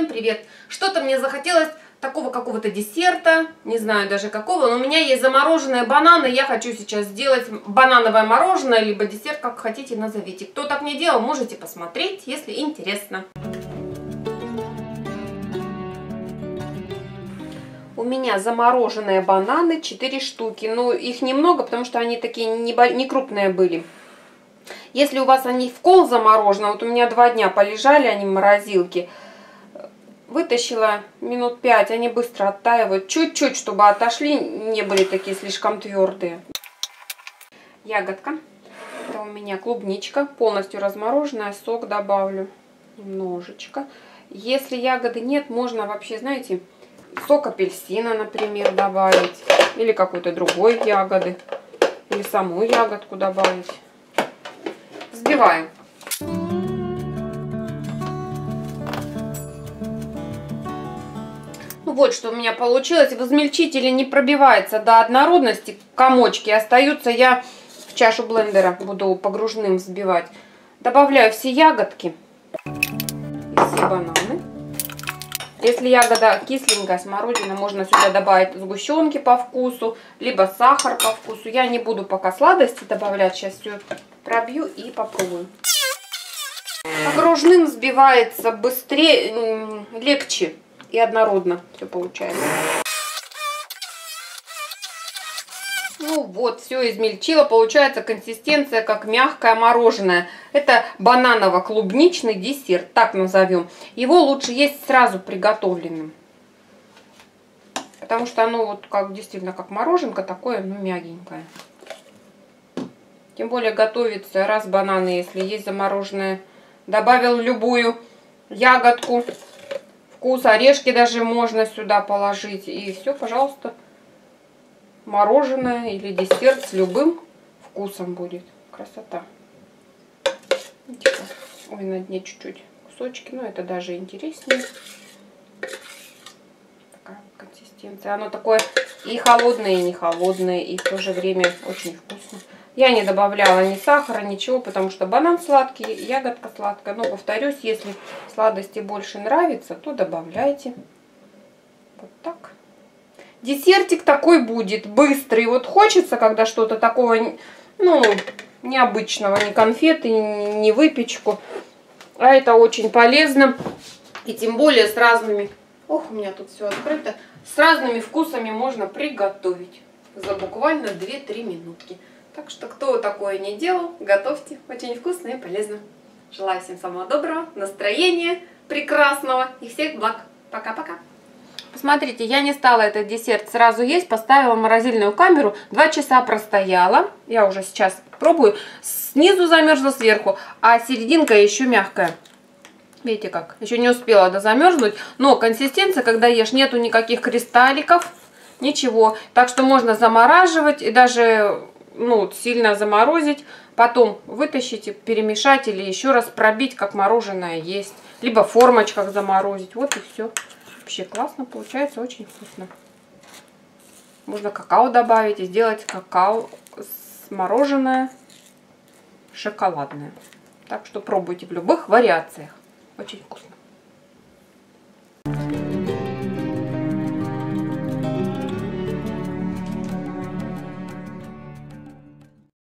Всем привет! Что-то мне захотелось такого какого-то десерта, не знаю даже какого, но у меня есть замороженные бананы, я хочу сейчас сделать банановое мороженое, либо десерт, как хотите назовите. Кто так не делал, можете посмотреть, если интересно. У меня замороженные бананы 4 штуки, но их немного, потому что они такие не крупные были. Если у вас они в кол заморожены, вот у меня два дня полежали они в морозилке, вытащила минут 5, они быстро оттаивают. Чуть-чуть, чтобы отошли, не были такие слишком твердые. Ягодка. Это у меня клубничка, полностью размороженная. Сок добавлю немножечко. Если ягоды нет, можно вообще, знаете, сок апельсина, например, добавить. Или какой-то другой ягоды. Или саму ягодку добавить. Взбиваем. Вот что у меня получилось. В измельчителе не пробивается до однородности. Комочки остаются. Я в чашу блендера буду погружным взбивать. Добавляю все ягодки и все бананы. Если ягода кисленькая, смородина, можно сюда добавить сгущенки по вкусу, либо сахар по вкусу. Я не буду пока сладости добавлять. Сейчас все пробью и попробую. Окружным взбивается быстрее, легче и однородно все получается. Ну вот, все измельчило. Получается консистенция как мягкое мороженое. Это бананово-клубничный десерт, так назовем. Его лучше есть сразу приготовленным. Потому что оно вот как действительно как мороженка, такое, ну, мягенькое. Тем более готовится раз бананы, если есть замороженное. Добавил любую ягодку, вкус, орешки даже можно сюда положить. И все, пожалуйста, мороженое или десерт с любым вкусом будет. Красота. Ой, на дне чуть-чуть кусочки, но это даже интереснее. Такая консистенция. Оно такое и холодное, и не холодное, и в то же время очень вкусно. Я не добавляла ни сахара, ничего, потому что банан сладкий, ягодка сладкая. Но, повторюсь, если сладости больше нравится, то добавляйте. Вот так. Десертик такой будет, быстрый. Вот хочется, когда что-то такого, ну, необычного, не конфеты, не выпечку. А это очень полезно. И тем более с разными... Ох, у меня тут все открыто. С разными вкусами можно приготовить. За буквально 2-3 минутки. Так что, кто такое не делал, готовьте. Очень вкусно и полезно. Желаю всем самого доброго, настроения прекрасного и всех благ. Пока-пока. Посмотрите, я не стала этот десерт сразу есть, поставила в морозильную камеру, два часа простояла, я уже сейчас пробую, снизу замерзла сверху, а серединка еще мягкая. Видите как, еще не успела до замерзнуть, но консистенция, когда ешь, нету никаких кристалликов, ничего. Так что можно замораживать и даже ну, сильно заморозить, потом вытащить, перемешать или еще раз пробить, как мороженое есть. Либо в формочках заморозить. Вот и все. Вообще классно получается, очень вкусно. Можно какао добавить и сделать какао с мороженое шоколадное. Так что пробуйте в любых вариациях. Очень вкусно.